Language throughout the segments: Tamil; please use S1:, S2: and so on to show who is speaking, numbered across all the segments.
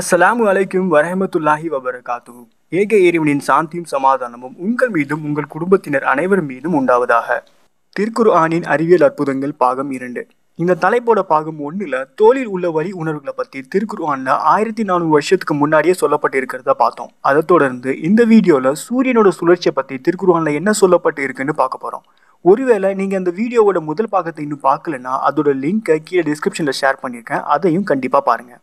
S1: அஸ்ஸலாமு அலைக்கும் வரஹமத்துல்லாஹி வபரகாத்து ஏக இறைவனின் சாந்தியும் சமாதானமும் உங்கள் மீதும் உங்கள் குடும்பத்தினர் அனைவர் மீதும் உண்டாவதாக. திருக்குரு ஆனின் அறிவியல் அற்புதங்கள் பாகம் இரண்டு. இந்த தலைப்போட பாகம் ஒன்றில் தோலில் உள்ள வழி உணர்வுகளை பற்றி திருக்குரு ஆனில் ஆயிரத்தி நானூறு வருஷத்துக்கு முன்னாடியே சொல்லப்பட்டு இருக்கிறத பார்த்தோம். அதை தொடர்ந்து இந்த வீடியோவில் சூரியனோட சுழற்சியை பற்றி திருக்குரு ஆனில் என்ன சொல்லப்பட்டு இருக்குன்னு பார்க்க போகிறோம் ஒருவேளை நீங்கள் அந்த வீடியோவோட முதல் பாகத்தை இன்னும் பார்க்கலனா அதோட லிங்கை கீழே டிஸ்கிரிப்ஷனில் ஷேர் பண்ணியிருக்கேன் அதையும் கண்டிப்பாக பாருங்கள்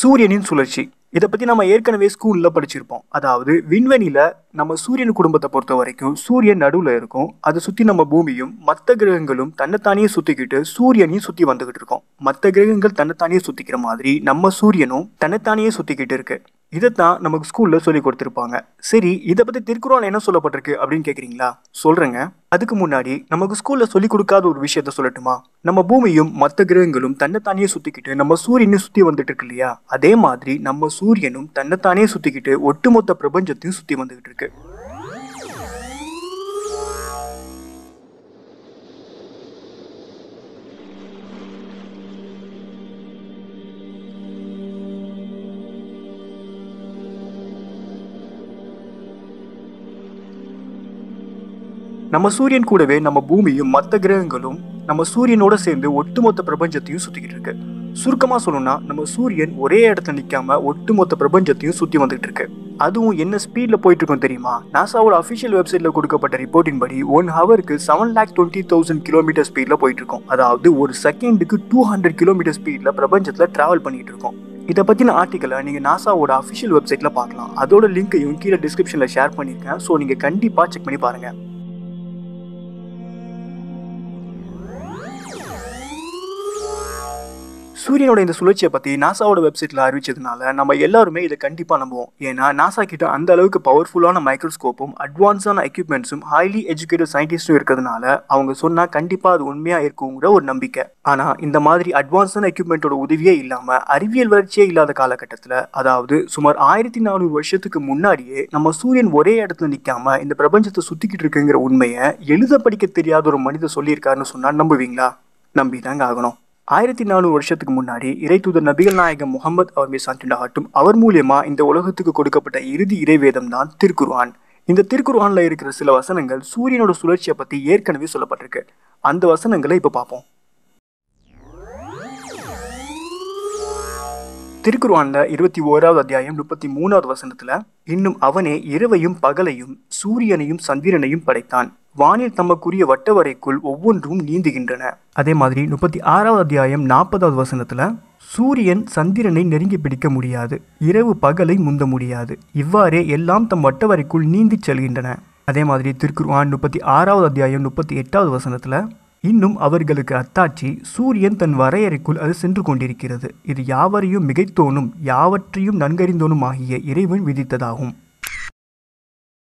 S1: சூரியனின் சுழற்சி. இதை பற்றி நம்ம ஏற்கனவே ஸ்கூலில் படிச்சிருப்போம். அதாவது விண்வெளியில் நம்ம சூரியன் குடும்பத்தை பொறுத்த வரைக்கும் சூரியன் நடுவில் இருக்கும். அதை சுற்றி நம்ம பூமியும் மற்ற கிரகங்களும் தன்னைத்தானே சுற்றிக்கிட்டு சூரியனையும் சுற்றி வந்துக்கிட்டு இருக்கோம். மற்ற கிரகங்கள் தன்னைத்தானே சுற்றிக்கிற மாதிரி நம்ம சூரியனும் தன்னைத்தானே சுற்றிக்கிட்டு இருக்கு. இதைத்தான் நமக்கு ஸ்கூலில் சொல்லி கொடுத்துருப்பாங்க. சரி இதை பற்றி திருக்குறள் என்ன சொல்லப்பட்டிருக்கு அப்படின்னு கேட்குறீங்களா சொல்கிறேங்க அதுக்கு முன்னாடி நமக்கு ஸ்கூலில் சொல்லி கொடுக்காத ஒரு விஷயத்த சொல்லட்டுமா? நம்ம பூமியும் மற்ற கிரகங்களும் தன்னைத்தானே சுற்றிக்கிட்டு நம்ம சூரியனையும் சுற்றி வந்துட்டு இருக்கு இல்லையா? அதே மாதிரி நம்ம சூரியனும் தன்னைத்தானே சுற்றிக்கிட்டு ஒட்டுமொத்த பிரபஞ்சத்தையும் சுற்றி வந்துகிட்டு இருக்கு. நம்ம சூரியன் கூடவே நம்ம பூமியும் மற்ற கிரகங்களும் நம்ம சூரியனோட சேர்ந்து ஒட்டுமொத்த பிரபஞ்சத்தையும் சுத்திக்கிட்டு இருக்கு. சுருக்கமா சொல்லணும்னா நம்ம சூரியன் ஒரே இடத்துல நிக்காம ஒட்டுமொத்த பிரபஞ்சத்தையும் சுத்தி வந்துட்டு இருக்கு. அதுவும் என்ன ஸ்பீட்ல போயிட்டு இருக்கும் தெரியுமா? நாசாவோட அஃபிஷியல் வெப்சைட்ல கொடுக்கப்பட்ட ரிப்போர்ட்டின் படி ஒன் ஹவருக்கு seven lakh twenty thousand kilometre ஸ்பீட்ல போயிட்டு இருக்கும் அதாவது ஒரு செகண்டுக்கு டூ ஹண்ட்ரட் கிலோமீட்டர் ஸ்பீட்ல பிரபஞ்சத்துல டிராவல் பண்ணிட்டு இருக்கோம் இதை பற்றின ஆர்டிக்கலை நீங்கள் நாசாவோட அஃபிஷியல் வெப்சைட்டில் பார்க்கலாம். அதோட லிங்க்கையும் கீழே டிஸ்கிரிப்ஷனில் ஷேர் பண்ணியிருக்கேன். ஸோ நீங்கள் கண்டிப்பாக செக் பண்ணி பாருங்கள் சூரியனோட இந்த சுழற்சியை பற்றி நாசாவோட வெப்சைட்டில் அறிவிச்சதுனால நம்ம எல்லாருமே இதை கண்டிப்பாக நம்புவோம். ஏன்னா நாசா கிட்ட அந்த அளவுக்கு பவர்ஃபுல்லான மைக்ரோஸ்கோப்பும் அட்வான்ஸான எக்யூப்மெண்ட்ஸும் ஹைலி எஜுகேட்டட் சயின்டிஸ்டும் இருக்கிறதுனால அவங்க சொன்னால் கண்டிப்பாக அது உண்மையாக இருக்குங்கிற ஒரு நம்பிக்கை. ஆனால் இந்த மாதிரி அட்வான்ஸான எக்யூப்மெண்ட்டோட உதவியே இல்லாமல் அறிவியல் வளர்ச்சியே இல்லாத காலகட்டத்தில் அதாவது சுமார் ஆயிரத்தி நானூறு வருஷத்துக்கு முன்னாடியே நம்ம சூரியன் ஒரே இடத்துல நிற்காம இந்த பிரபஞ்சத்தை சுற்றிக்கிட்டு இருக்குங்கிற உண்மையை எழுத படிக்க தெரியாத ஒரு மனிதர் சொல்லியிருக்காருன்னு சொன்னால் நம்புவீங்களா? நம்பி தாங்க ஆகணும். ஆயிரத்தி நானூறு வருஷத்துக்கு முன்னாடி இறைத்தூதர் நபிகள் நாயகம் முகமது அவர் மீது சாந்திண்டாகட்டும் அவர் மூலியமா இந்த உலகத்துக்கு கொடுக்கப்பட்ட இறுதி இறைவேதம் தான் திருக்குருவான் இந்த திருக்குர்ஆன்ல இருக்கிற சில வசனங்கள் சூரியனோட சுழற்சியை பத்தி ஏற்கனவே சொல்லப்பட்டிருக்கு. அந்த வசனங்களை இப்ப பார்ப்போம். திருக்குர்ஆன்ல இருபத்தி ஓராவது அத்தியாயம் முப்பத்தி மூணாவது வசனத்துல இன்னும் அவனே இரவையும் பகலையும் சூரியனையும் சந்திரனையும் படைத்தான். வானில் தமக்குரிய வட்டவரைக்குள் ஒவ்வொன்றும் நீந்துகின்றன. அதே மாதிரி முப்பத்தி ஆறாவது அத்தியாயம் நாற்பதாவது வசனத்துல சூரியன் சந்திரனை நெருங்கி பிடிக்க முடியாது. இரவு பகலை முந்த முடியாது. இவ்வாறே எல்லாம் தம் வட்டவரைக்குள் நீந்தி செல்கின்றன. அதே மாதிரி திருக்குர்ஆன் முப்பத்தி ஆறாவது அத்தியாயம் முப்பத்தி எட்டாவது வசனத்துல இன்னும் அவர்களுக்கு அத்தாட்சி சூரியன் தன் வரையறைக்குள் அது சென்று கொண்டிருக்கிறது. இது யாவரையும் மிகைத்தோனும் யாவற்றையும் நன்கறிந்தோனும் ஆகிய இறைவன் விதித்ததாகும்.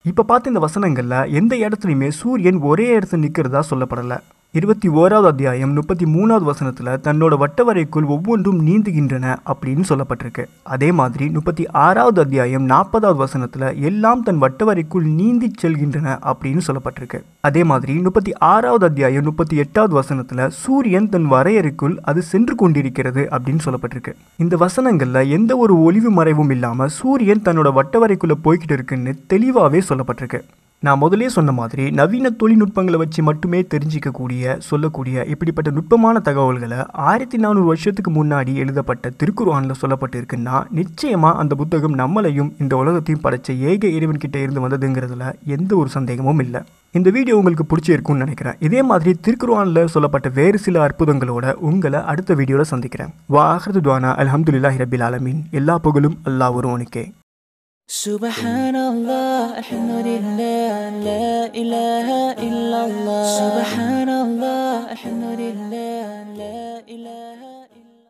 S1: இப்போ பார்த்த இந்த வசனங்களில் எந்த இடத்துலையுமே சூரியன் ஒரே இடத்துல நிற்கிறதா சொல்லப்படலை. இருபத்தி ஓராவது அத்தியாயம் முப்பத்தி மூணாவது வசனத்தில் தன்னோட வட்டவரைக்குள் ஒவ்வொன்றும் நீந்துகின்றன அப்படின்னு சொல்லப்பட்டிருக்கு. அதே மாதிரி முப்பத்தி ஆறாவது அத்தியாயம் நாற்பதாவது வசனத்தில் எல்லாம் தன் வட்டவரைக்குள் நீந்தி செல்கின்றன அப்படின்னு சொல்லப்பட்டிருக்கு. அதே மாதிரி முப்பத்தி ஆறாவது அத்தியாயம் முப்பத்தி எட்டாவது வசனத்தில் சூரியன் தன் வரையறைக்குள் அது சென்று கொண்டிருக்கிறது அப்படின்னு சொல்லப்பட்டிருக்கு. இந்த வசனங்களில் எந்த ஒரு ஒளிவு மறைவும் இல்லாமல் சூரியன் தன்னோட வட்டவரைக்குள்ளே போய்கிட்டு இருக்குன்னு தெளிவாகவே சொல்லப்பட்டிருக்கு. நான் முதலே சொன்ன மாதிரி நவீன தொழில்நுட்பங்களை வச்சு மட்டுமே தெரிஞ்சிக்கக்கூடிய சொல்லக்கூடிய இப்படிப்பட்ட நுட்பமான தகவல்களை ஆயிரத்தி நானூறு வருஷத்துக்கு முன்னாடி எழுதப்பட்ட திருக்குறானில் சொல்லப்பட்டிருக்குன்னா நிச்சயமாக அந்த புத்தகம் நம்மளையும் இந்த உலகத்தையும் படைச்ச ஏக இறைவன்கிட்ட இருந்து வந்ததுங்கிறதுல எந்த ஒரு சந்தேகமும் இல்லை. இந்த வீடியோ உங்களுக்கு பிடிச்சிருக்கும்னு நினைக்கிறேன். இதே மாதிரி திருக்குறானில் சொல்லப்பட்ட வேறு சில அற்புதங்களோட உங்களை அடுத்த வீடியோவில் சந்திக்கிறேன். வாஹரது துவானா அல்ஹம்துலில்லாஹி ரபில் ஆலமீன். எல்லா புகழும் அல்லா ஒருவனுக்கே.
S2: سبحان الله الحمد لله لا إله إلا الله سبحان الله